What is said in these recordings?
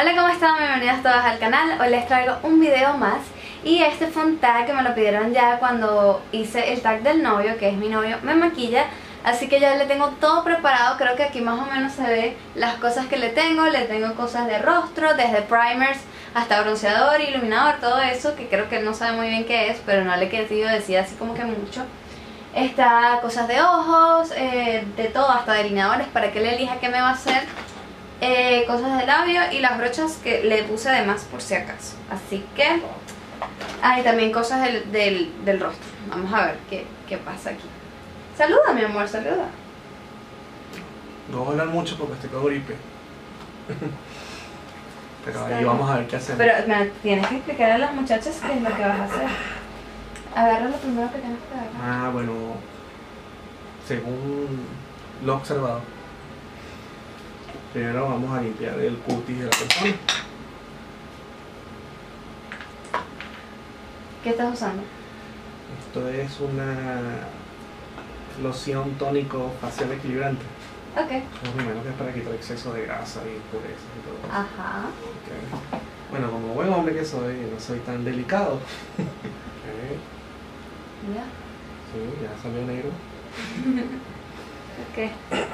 Hola, ¿cómo están? Bienvenidos todos al canal. Hoy les traigo un video más y este fue un tag que me lo pidieron ya cuando hice el tag del novio, que es mi novio, me maquilla. Así que ya le tengo todo preparado, creo que aquí más o menos se ve las cosas que le tengo. Le tengo cosas de rostro, desde primers hasta bronceador, iluminador, todo eso, que creo que no sabe muy bien qué es, pero no le he querido decir así como que mucho. Está cosas de ojos, eh, de todo, hasta delineadores para que él elija qué me va a hacer. Eh, cosas de labio y las brochas que le puse de más por si acaso. Así que... Ah, y también cosas del, del, del rostro. Vamos a ver qué, qué pasa aquí. Saluda, mi amor, saluda. No voy a hablar mucho porque estoy con gripe. Pero ahí vamos a ver qué hacemos. Pero me tienes que explicar a las muchachas qué es lo que vas a hacer. Agarra lo primero que tienes que agarrar. Ah, bueno, según lo observado, primero vamos a limpiar el cutis de la persona. ¿Qué estás usando? Esto es una loción tónico facial equilibrante. Ok. Lo primero que es para quitar exceso de grasa y impurezas y todo eso. Ajá. Bueno, como buen hombre que soy, no soy tan delicado. Ya. Sí, ya salió negro. Ok.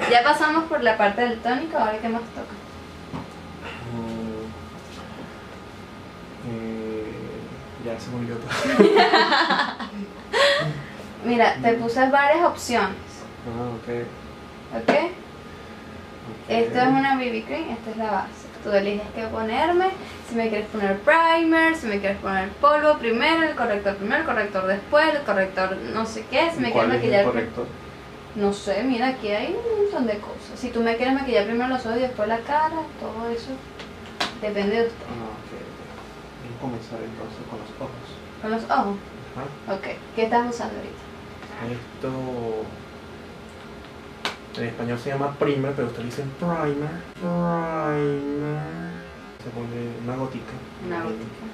Ya pasamos por la parte del tónico, ahora qué más toca. Mm, eh, ya se me olvidó todo. Mira, te puse varias opciones. Ah, ok. ¿Ok? Esto es una BB cream, esta es la base. Tú eliges qué ponerme, si me quieres poner primer, si me quieres poner polvo primero, el corrector primero, el corrector después, el corrector no sé qué, si me ¿Cuál quieres es el maquillar. No sé, mira, aquí hay un montón de cosas. Si tú me quieres maquillar primero los ojos y después la cara, todo eso depende de usted. Ah, ok. Vamos a comenzar entonces con los ojos. Con los ojos. Ajá. Ok, ¿qué estás usando ahorita? Esto en español se llama primer, pero ustedes dicen primer. Primer. Se pone una gotica. Una gotica.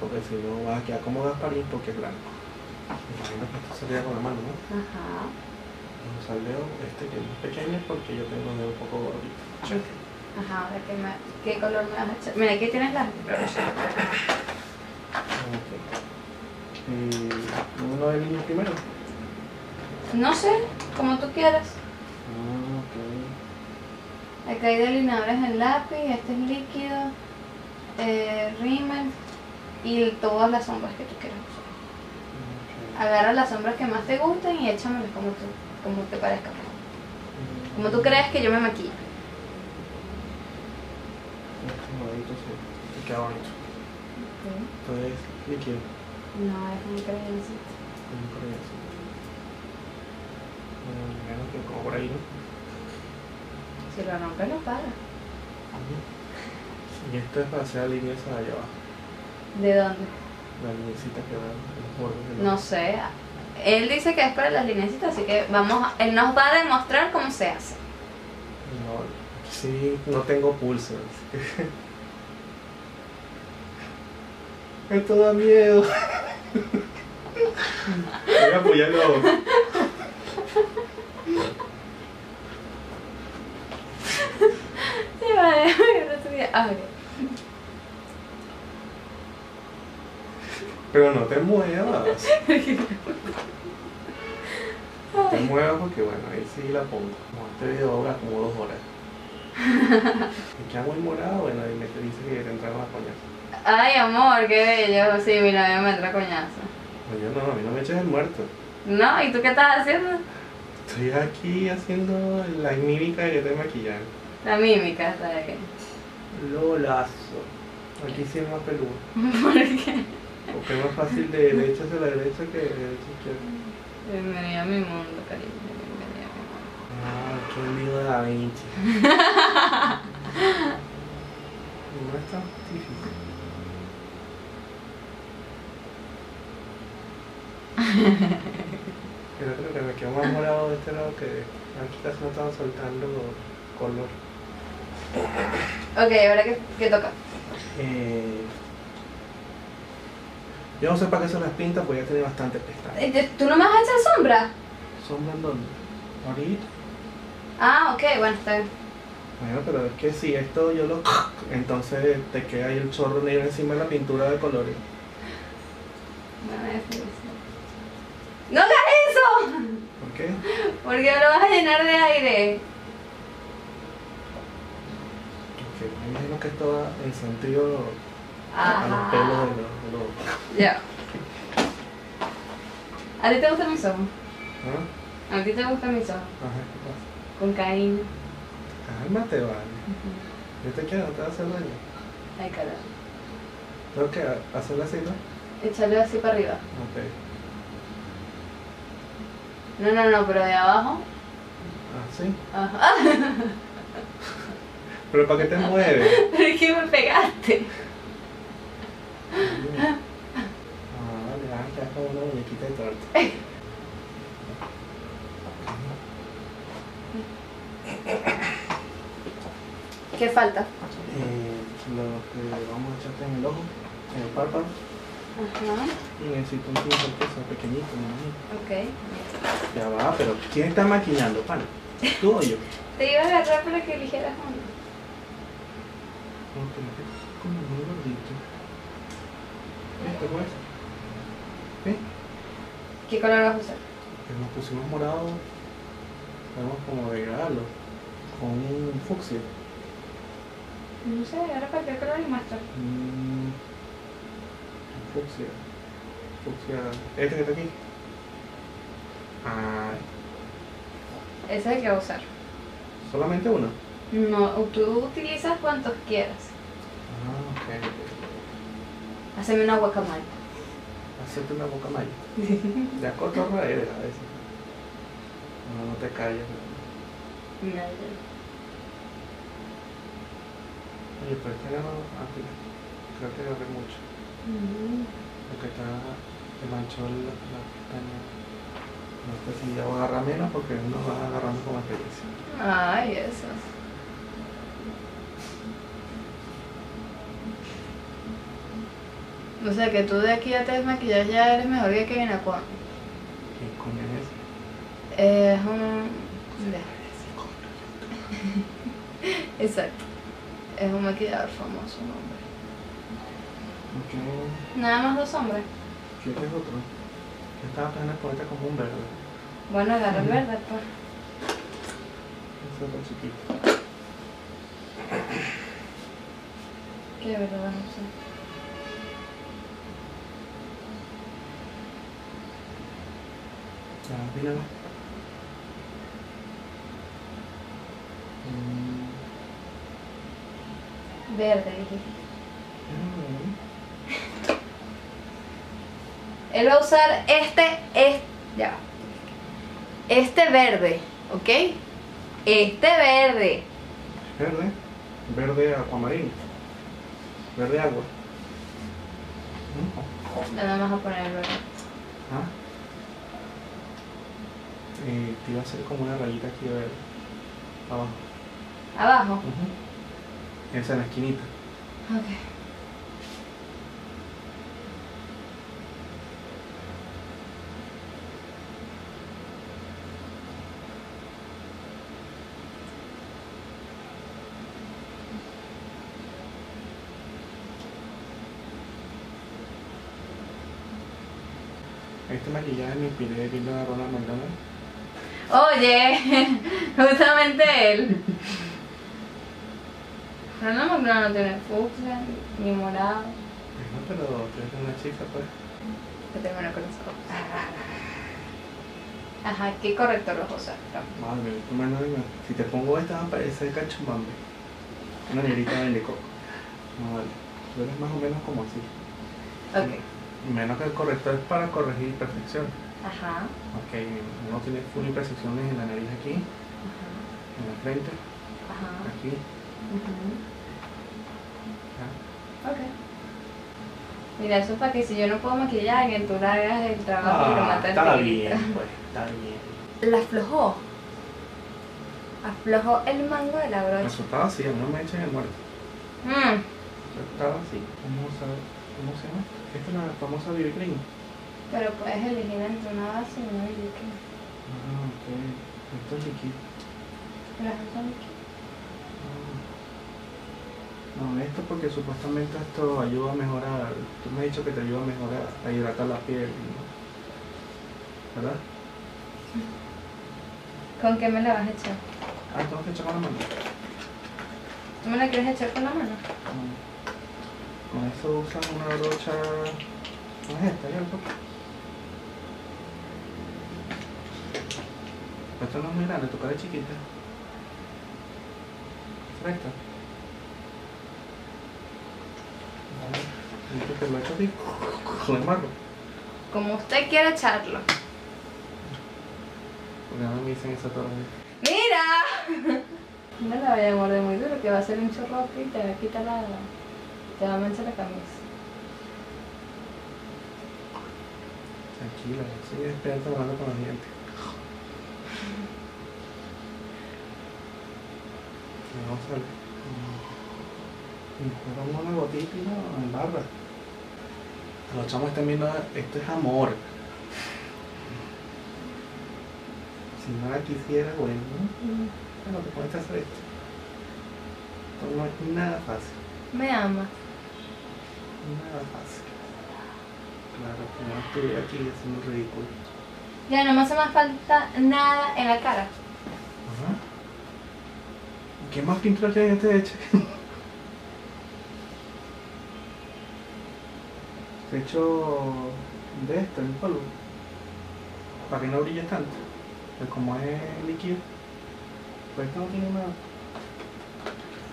Porque si no vas a quedar como Gasparín porque es blanco. Me imagino que esto sería con la mano, ¿no? Ajá. A dedo este que es más pequeño porque yo tengo dedo un poco gordito. Check. Ajá, ahora qué, me, qué color me vas a echar. Mira, aquí tienes las brochas. Ok. Y uno de niño primero. No sé, como tú quieras. Ah, ok. Acá hay delineadores en lápiz, este es líquido, eh, rímel y todas las sombras que tú quieras usar. Agarra las sombras que más te gusten y échamelas como tú, como te parezca. Como tú crees que yo me maquillo. Este moradito sí. Y queda bonito. Entonces, líquido. No, es un cremencito. Un coreazo. Mm, Menos que como por ahí, ¿no? Si lo rompes, lo pagas. Y esto es para hacer la línea esa de allá abajo. ¿De dónde? La linecita que va en los bordes. de No sé. Él dice que es para las linecitas, así que vamos, a- él nos va a demostrar cómo se hace. No, sí, no tengo pulso. Esto da miedo. Voy a apoyarlo. Sí, vale, el otro día. Ah, ok. Pero no te muevas. No te muevas porque bueno, ahí sí la pongo. Como este video dura como dos horas. Y queda muy morado, bueno, y me te dice que te entraron las coñas. Ay, amor, qué bello. Sí, mi novio me entra coñazo. Oye, no, a mí no me eches el muerto. No, ¿y tú qué estás haciendo? Estoy aquí haciendo la mímica de que te maquillan. La mímica, ¿sabes qué? Lolazo. Aquí sí es más peludo. ¿Por qué? Porque es más fácil de derecha hacia la derecha que de derecha a izquierda. Bienvenido a mi mundo, cariño. Bienvenido a mi mundo. Ah, qué lío de Da Vinci. no es tan difícil. Pero creo que me quedó más morado de este lado que aquí casi no estaba soltando color. Ok, ahora qué, qué toca. Eh, yo no sé para qué son las pintas, porque ya tiene bastante pestañas. Eh, ¿Tú no me vas a echar sombra? ¿Sombra en dónde? Ahorita. Ah, ok, bueno, está bien. Bueno, pero es que si esto yo lo... Entonces te queda ahí el chorro negro encima de la pintura de colores. ¡No hagas eso! ¿Por qué? Porque lo vas a llenar de aire. Porque me imagino que esto va en sentido a los Ajá. pelos de los... los- Ya. ¿A ti te gustan mis ojos? ¿Ah? ¿A ti te gustan mis ojos? Ajá, ¿qué pasa? Con cariño. Cálmate, vale. Yo te quiero, no te va a hacer daño. Ay, carajo. Tengo que hacerle así, ¿no? Échale así para arriba. Ok. No, no, no, pero de abajo. Así. Ajá. ¿Pero para qué te mueves? Pero es que me pegaste. Ah, vale, ah, quedas como una muñequita de torta. ¿Qué falta? Eh, lo que vamos a echarte en el ojo, en el párpado. Ajá. Y necesito un pincel que sea pequeñito, ¿no? Ok. Ya va, pero ¿quién está maquillando, pan? ¿Tú o yo? Te iba a agarrar para que eligieras uno. No, pero es como muy gordito. ¿Qué color vas a usar? Que nos pusimos morado, vamos como de regalo, con un fucsia. No sé, ahora cualquier color y muestra. Mm, un fucsia. Fucsia. Este que está aquí. Ah, Ese es el que voy a usar. solamente uno. No, tú utilizas cuantos quieras. Ah. Haceme una guacamole. Hacerte una boca maya. Ya cotorra eres a veces. No, no te calles. No. Oye, pero este no, ah, mira, creo que agarré mucho. Mm. Porque está, te manchó la, la pestaña. No sé si ya voy a agarrar menos porque uno va agarrando con experiencia. Ay, eso. O sea que tú de aquí a te desmaquillas ya eres mejor que Kevin Aquan. ¿Qué coño es ese? Es un. Exacto. Es un maquillador famoso, un hombre. Ok, Nada más dos hombres. ¿qué es otro? Yo estaba apenas ponerte como un verde. Bueno, agarra el verde, pues. Ese otro chiquito. Qué verde vas Mm, Verde, dijiste. mm. Él va a usar este, este, ya. Este verde, ¿ok? Este verde. Verde, verde acuamarino, verde agua. Mm. Le vamos a poner el verde. Ah. Eh, te iba a hacer como una rayita aquí de verde. Abajo. Abajo. Ujú. Esa en la esquinita. Ok. Este maquillaje me inspiré viendo a Ronald McDonald. Oye, justamente él. Pero no, no, no tiene fucsia ni morado. No, pero tú una chica, pues. Que tengo una corazón. Ajá, ¿qué corrector vas a usar? Madre, tu mano dime, si te pongo esta va a parecer cachumbambe. Una negrita de coco. No vale. Tú eres más o menos como así. Ok. Menos que el corrector es para corregir imperfección. Ajá. Ok, uno tiene full imperfecciones en la nariz aquí, Ajá. en la frente, Ajá. aquí. ujú. ya. Ok. Mira, eso es para que si yo no puedo maquillar, que tú le hagas el trabajo y lo Ah, matas está bien, pues, está bien. La aflojó. Aflojó el mango de la brocha. Eso estaba así, no me echen el muerto. Mm. Eso estaba así. Vamos a ver, ¿cómo se llama? Esta es la famosa BB Cream. Pero puedes elegir entre una base y una líquida. Ah, ok. Esto es líquido. Dos son líquidas. Ah, No, esto porque supuestamente esto ayuda a mejorar. Tú me has dicho que te ayuda a mejorar, a hidratar la piel. ¿no? ¿Verdad? ¿Con qué me la vas a echar? Ah, tengo que echar con la mano. ¿Tú me la quieres echar con la mano? Mm. Con eso usan una brocha. ¿No es esta? ¿Ya? Esto no es muy grande, tu cara es chiquita. ¿Será esta? Vale. Te lo echas así, con el. Como usted quiera echarlo. Porque no me dicen eso todavía. ¡Mira! No la vaya a morder muy duro, que va a ser un chorro y te va a quitar la... Te va a manchar la camisa. Tranquila, soy experta hablando con los dientes. Vamos a ver. Y después vamos a una gotita y no, en barra. Los chamos están viendo, esto es amor. Si no la quisiera, bueno, bueno, te puedes hacer esto. Esto no es nada fácil, Me ama. nada fácil. Claro, que no estoy aquí haciendo ridículo. Ya no me hace más falta nada en la cara. ¿Qué más pintura tiene este hecho? Se hecho de esto, en polvo. Para que no brille tanto. Pues como es líquido. Pues esto no tiene nada.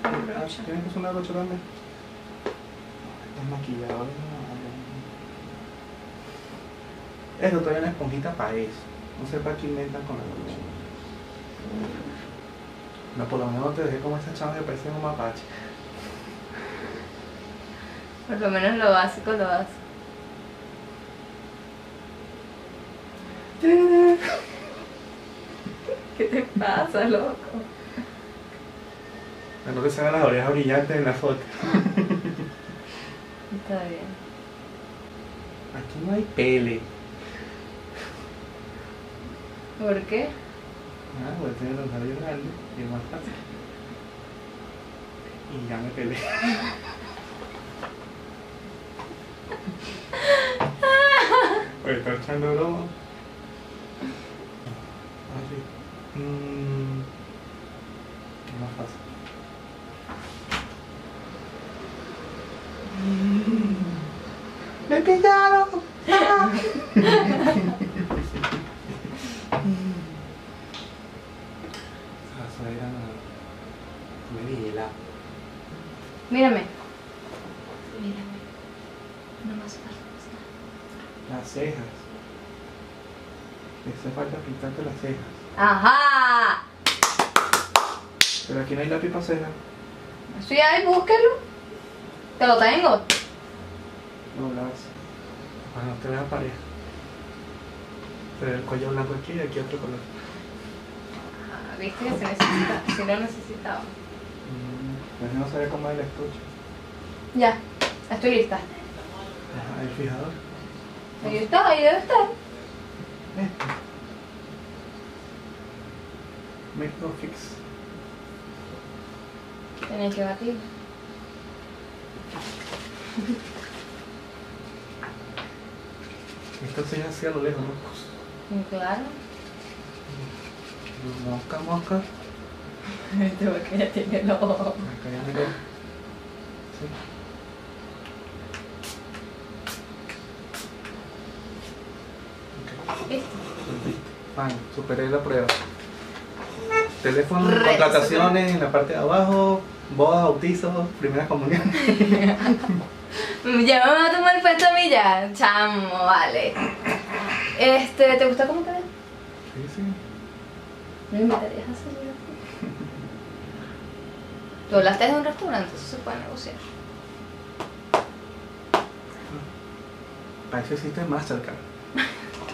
Ah, Tienes que usar una brocha también. Estos maquilladores no. Esto todavía una esponjita para eso. No sé para qué inventan con la brocha. No, por lo menos no te dejé como esa chava que parece un mapache. Por lo menos lo básico lo básico. ¿Qué te pasa, loco? No te salgan las orejas brillantes en la foto. Está bien. Aquí no hay pele. ¿Por qué? Ah, voy a tener los labios grandes y más fácil. Y ya me pelé. Voy a estar echando broma. Así. Mmm. Es más fácil. ¡Me pillaron! ¡Ah! Esa era Medila. Mírame. Mírame. No me hace falta más nada. Las cejas. Me hace las cejas. ¡Ajá! Pero aquí no hay lápiz para cejas. Sí, ahí, búsquelo. Te lo tengo. No, las. Para no te veas pareja. Pero el cuello blanco aquí y aquí otro color. Ah, Viste que se necesita. Si lo necesitaba. Mm, pues no sabía cómo es el estuche. Ya. Estoy lista. Ajá, el fijador. Ahí está, ahí debe estar. Este. Make no fix. Tenía que batir. Esto se hacia lo lejos, ¿no? Claro. Mosca, mosca. Este porque ya tiene los ojos. Acá ya me quedo. Sí. Ok. Listo. Fan, superé la prueba. Teléfono, contrataciones en la parte de abajo, bodas, bautizos, primera comunión. Ya me va a tomar puesto a mí ya. Chamo, vale. Este, ¿te gusta cómo te ves? Sí, sí. ¿Me invitarías a salir? Tú hablaste de un restaurante, eso se puede negociar. Para eso existe Mastercard.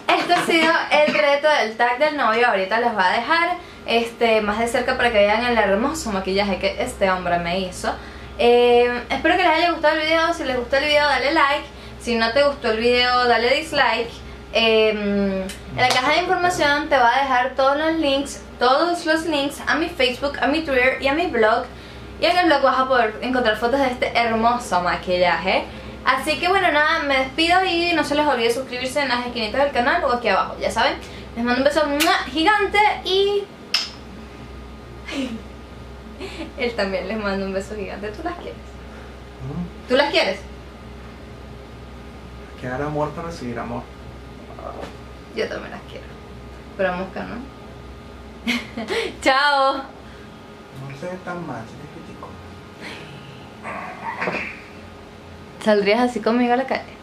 Este ha sido el reto del tag del novio. Ahorita les voy a dejar este, más de cerca para que vean el hermoso maquillaje que este hombre me hizo. Eh, espero que les haya gustado el video. Si les gustó el video, dale like. Si no te gustó el video, dale dislike. Eh, en la caja de información te va a dejar todos los links, todos los links a mi Facebook, a mi Twitter y a mi blog. Y en el blog vas a poder encontrar fotos de este hermoso maquillaje. Así que bueno, nada, me despido y no se les olvide suscribirse en las esquinitas del canal o aquí abajo, ya saben. Les mando un beso gigante y... Él también les manda un beso gigante. ¿Tú las quieres? ¿Tú las quieres? Quedar amor para recibir amor. Yo también las quiero. Pero a mosca, ¿no? Chao. No se ve tan mal, si te critico. ¿Saldrías así conmigo a la calle?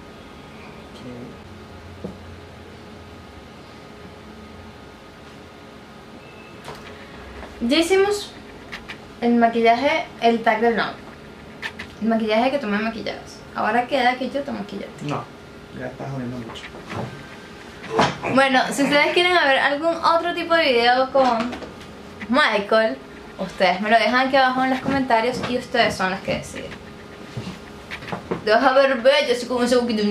Ya hicimos el maquillaje, el tag del novio. El maquillaje que tú me maquillabas. Ahora queda que yo te maquillo. No, ya estás jodiendo mucho. Bueno, si ustedes quieren ver algún otro tipo de video con Michael, ustedes me lo dejan aquí abajo en los comentarios y ustedes son los que deciden. Deja ver bello, así como ese poquito.